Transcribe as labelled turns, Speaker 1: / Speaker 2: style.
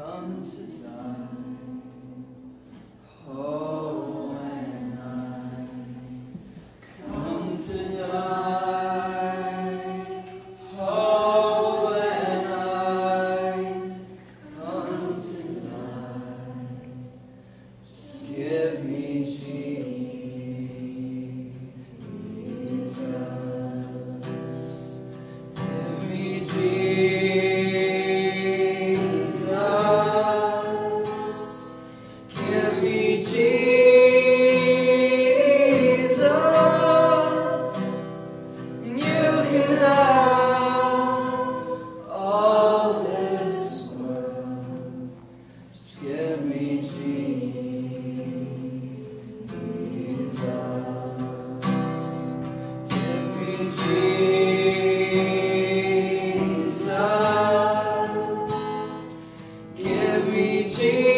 Speaker 1: come to die. see